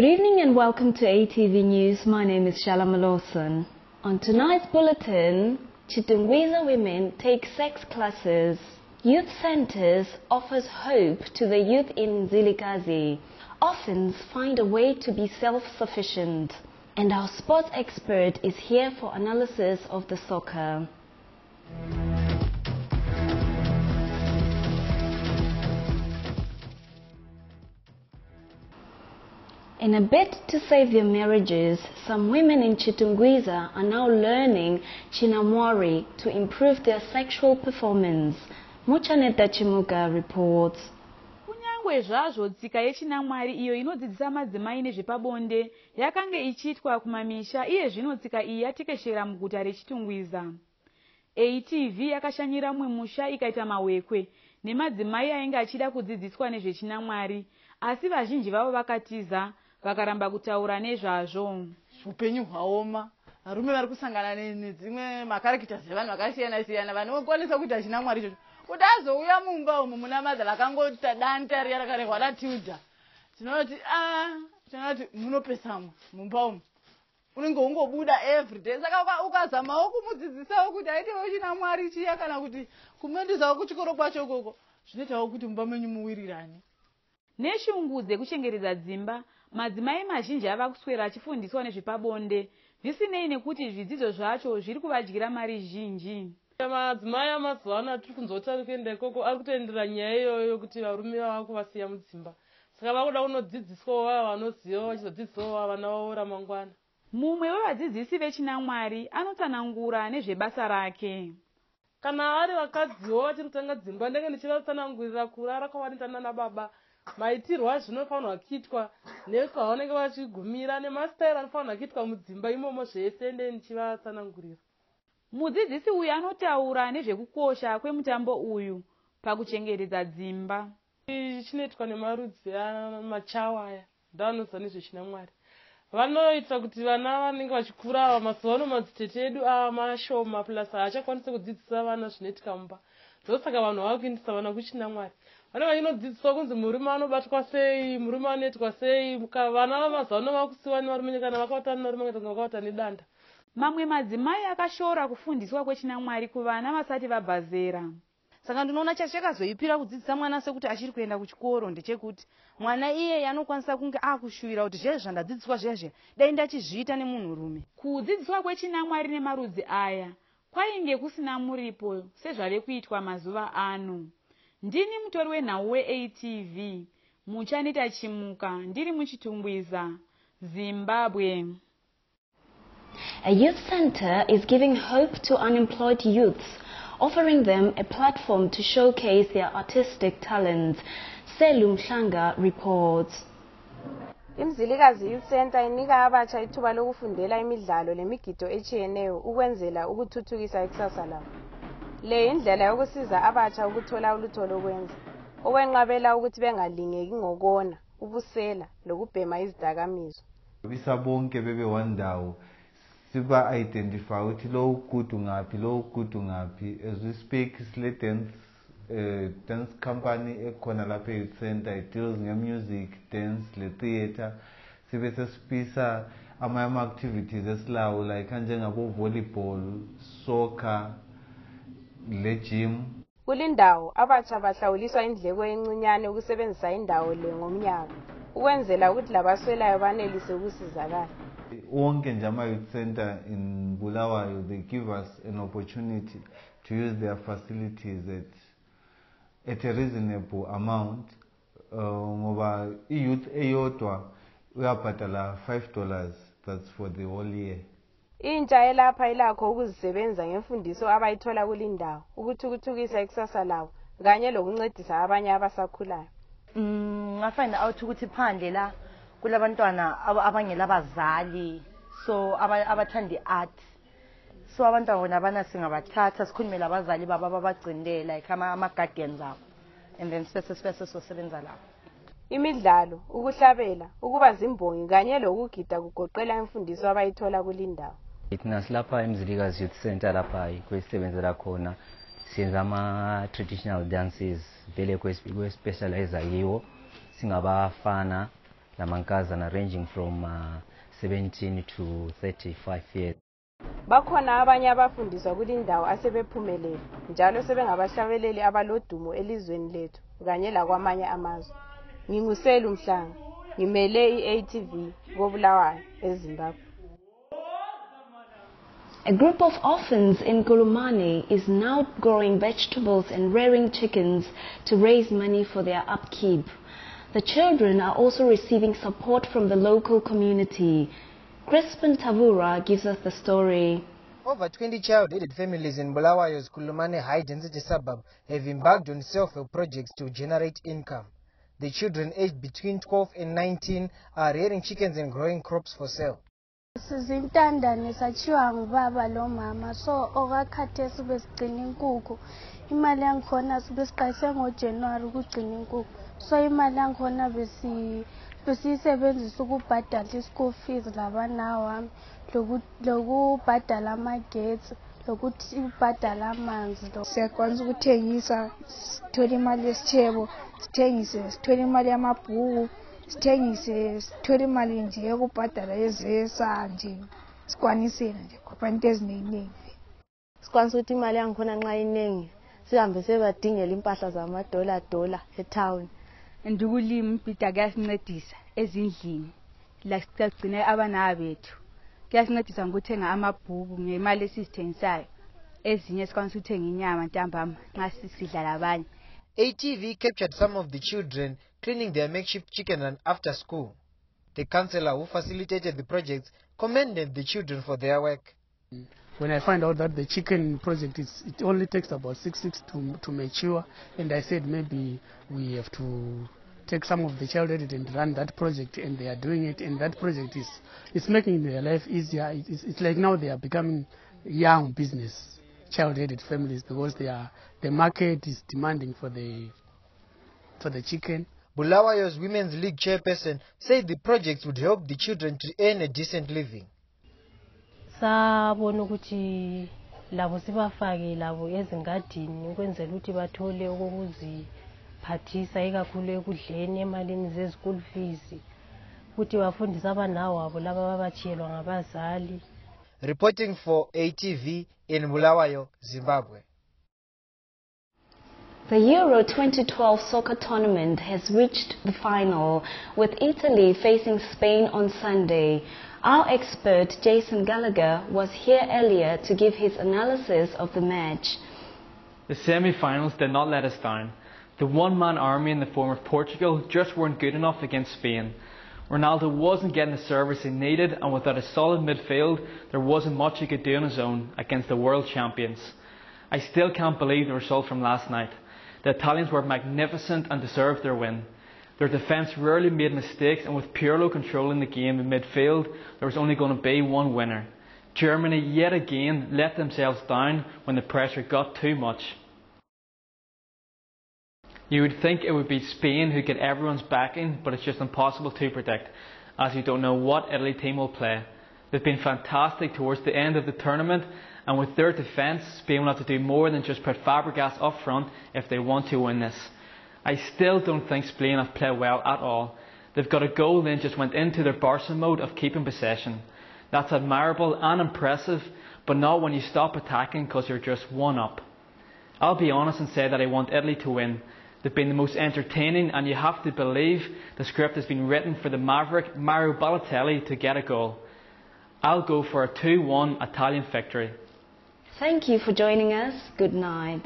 Good evening and welcome to ATV News. My name is Shalom Lawson. On tonight's bulletin, Chitungwiza women take sex classes. Youth Centers offers hope to the youth in Zilikazi. Orphans find a way to be self-sufficient. And our sports expert is here for analysis of the soccer. In a bid to save their marriages, some women in Chitungwiza are now learning Chinamwari to improve their sexual performance. Muchaneta Chimuga reports. kunyangwe zvazvo tsika yechinamwari iyo inodzidzisa madzimai nezvepabonde yakanga ichiitwa kumamisha iye zvino tsika iyi yatekeshera muguta rechitungwiza atv yakashanyira mumwe musha ikaita mawekwe nemadzimai ainge achida kudzidziswa nezvechinamwari asi vazhinji vavo vakatiza vakaramba kutaura nezvazvo. Upenyu hwaoma. Varume vari kusangana nedzimwe makarekita dzevanhu vakasiyana siyana vanokwanisa kuita chinamwari ichocho kuti azouya mumba umu muna madha vakangota danta riya rakarehwa ratiudha tinoti a tinoti munopesamo mumba umu. Unenge ungobuda everyday saka ukazamawo kumudzidzisawo kuti aitewo chinamwari chiya kana kuti kumuendesawo kuchikoro kwacho ikoko zvinoitawo kuti mumba menyu muwirirane. Neshungu dzekuchengeredza dzimba madzimai mazhinji ava kuswera achifundiswa nezvepabonde. Zvisinei nekuti zvidzidzo zvacho zviri kuvadyira mari zhinji. Madzimai amazuva ano atiri kunzoti ari kuenda ikoko ari kutoendera nyaya iyoyo yokuti varume vava kuvasiya mudzimba. Saka vakuda kunodzidziswawo vava vanozivawo vachizodzidzisawo vava vana vavo ramangwana. Mumwe wevadzidzisi vechinamwari anotsanangura nezvebasa rake. Kana vari vakadziwo vachiri kutanga dzimba ndenge ndichivatsanangurira kurara kwavanoita nana baba maitirwo azvinofanirwa kuitwa nekwavanenge vachigumira nemasitairi anofanirwa kuitwa mudzimba imomo zvese nde ndichivatsanangurira mudzidzisi uyu anotaura nezvekukosha kwemutambo uyu pakuchengetedza dzimba. Chinoitwa nemarudzi amachawa aya ndoanoziva nezvechinamwari vanoita kuti vana vanenge vachikura ava mazuva ano madzitete edu ava mashoma plus haachakwanisi kudzidzisa vana zvinoitika mumba. Ndosaka vanhu vava kuindisa vana kuchinamwari vane vachinodzidziswa kunzi murume anobatwa sei murume anoitwa sei vana vamazuva ano vava kusiwa nevarume kana vakavatana narume kana vakavata nedanda. Mamwe madzimai akashora kufundiswa kwechinamwari kuvana vasati vabva zera. Saka ndinoona chachakazoipira kudzidzisa mwana sekuti achiri kuenda kuchikoro ndechekuti mwana iyeye anokwanisa kunge akushuvira kuti zvese zvandadzidziswa zvezve dai ndachizviita nemunhurume. Kudzidziswa kwechinamwari nemarudzi aya kwainge kusina muripo sezvave kuitwa mazuva ano ndini mutori wenhau weatv muchanita chimuka. Ndiri muchitumbwiza zimbabwe. A youth center is giving hope to unemployed youths, offering them a platform to showcase their artistic talents. Selum Shanga reports. imzilikazi youth center inika abatsha ithuba lokufundela imidlalo lemigido etshiyeneyo ukwenzela ukuthuthukisa ikusasa labo le yindlela yokusiza abatsha ukuthola ulutho lokwenza. Okwenqabela ukuthi bengalingeki ngokona ubusela lokubhema izidakamizwa. Bisa bonke bebe wandawo siba-identify ukuthi lowo good ungaphi lowo good ungaphi as we speak sile dance uh, dance company ekhona lapha e-youth center it deals nge-music dance le-theatre sibe sesipisa amanye ama-activities esilawo like anjengabo-volleyball soccer le-gym kulindawo abatsha bahlawuliswa indleko encinyane ukusebenzisa indawo le ngomnyaka ukwenzela ukuthi labaswelayo banelise ukusizakala. Wonke nje ama-youth center in bulawayo they give us an opportunity to use their facilities at, at a reasonable amount uh, ngoba i-youth eyodwa uyabhadala 5 dollars that's for the whole year. Intsha elapha ilakho ukuzisebenza ngemfundiso abayithola kulindawo ukuthukuthukisa ikusasa labo kanye lokuncedisa abanye abasakhulayo. Ngafind out ukuthi phandle la kulabantwana abangela bazali so abathanda i-art so abantwana bona abana singabathatha sikhulume labazali babo ababagcinile like ama-guardians abo and then sibese sibe sesosebenza labo. Imidlalo ukuhlabela ukuba zimbongi kanye lokugida kugoqela imfundiso abayithola kulindawo thina silapha emzilikazi youth center lapha kwesisebenzela khona siyenza ama-traditional dances vele kwespecializa kiwo singabafana namankazana ranging from uh, 17 to 35 years. Bakhona abanye abafundiswa kule ndawo asebephumelele njalo sebengabahlabeleli abalodumo elizweni lethu kanye lakwamanye amazwe. Nginguselu mhlanga ngimele i-atv kobulawayo ezimbabwe A group of orphans in Kulumani is now growing vegetables and rearing chickens to raise money for their upkeep. The children are also receiving support from the local community. Crispin Tavura gives us the story. Over 20 child-aided families in Bulawayo's Kulumane high-density suburb have embarked on self-help projects to generate income. The children aged between 12 and 19 are rearing chickens and growing crops for sale. Sizintandane sathiwa ngubaba lo mama so okwakhathesi besigcina inkukhu. Imali yangikhona besiqalise ngojanuwari ukugcina inkukhu. So imali yangikhona besi- besiyisebenzisa ukubhadala i-school fees labana wami loku- lokubhadala amagetsi lokuthi ubhadala amanzi siyakwanisa ukuthengisa sithole imali yesithebo sithengise sithole imali yamabhuku. Sithengise sithole imali nje yokubhadala ezesa nje sikwanisela nje khopha into eziningi. Sikwanisa ukuthi imali yangikhona nxa iningi sihambe sebadingela impahla zamadola dola etown. And ukulima umbhida kuyasincedisa ezindlini la sigcine abana bethu kuyasincedisa ngokuthenga amabhuku ngemali esizithengisayo. Ezinye sikwanisa ukuthenga inyama ntambama nxa sisidla labanye ATV captured some of the children cleaning their makeshift chicken run after school. The counselor who facilitated the project commended the children for their work. when I find out that the chicken project is it only takes about six weeks to to mature, and I said maybe we have to take some of the child aided and run that project, and they are doing it, and that project is it's making their life easier. It, it's, it's like now they are becoming young business child aided families because they are the market is demanding for the for the chicken. Bulawayo's Women's League chairperson said the project would help the children to earn a decent living. sabona ukuthi labo sibafake labo ezingadini ukwenzela ukuthi bathole okokuziphathisa ikakhulu ekudleni emalini ze-school fees ukuthi bafundise abanawabo laba babachiyelwa ngabazali Reporting for ATV in Bulawayo, Zimbabwe. The Euro 2012 soccer tournament has reached the final, with Italy facing Spain on Sunday. Our expert Jason Gallagher was here earlier to give his analysis of the match. The semi-finals did not let us down. The one-man army in the form of Portugal just weren't good enough against Spain. Ronaldo wasn't getting the service he needed and without a solid midfield there wasn't much he could do on his own against the world champions. I still can't believe the result from last night. The Italians were magnificent and deserved their win. Their defence rarely made mistakes and with Pirlo controlling the game in midfield there was only going to be one winner. Germany yet again let themselves down when the pressure got too much. You would think it would be Spain who get everyone's backing, but it's just impossible to predict, as you don't know what Italy team will play. They've been fantastic towards the end of the tournament, and with their defence, Spain will have to do more than just put Fabregas up front if they want to win this. I still don't think Spain have played well at all. They've got a goal then just went into their Barca mode of keeping possession. That's admirable and impressive, but not when you stop attacking because you're just one up. I'll be honest and say that I want Italy to win. They've been the most entertaining, and you have to believe the script has been written for the maverick Mario Balotelli to get a goal. I'll go for a 2 1 Italian victory. Thank you for joining us. Good night.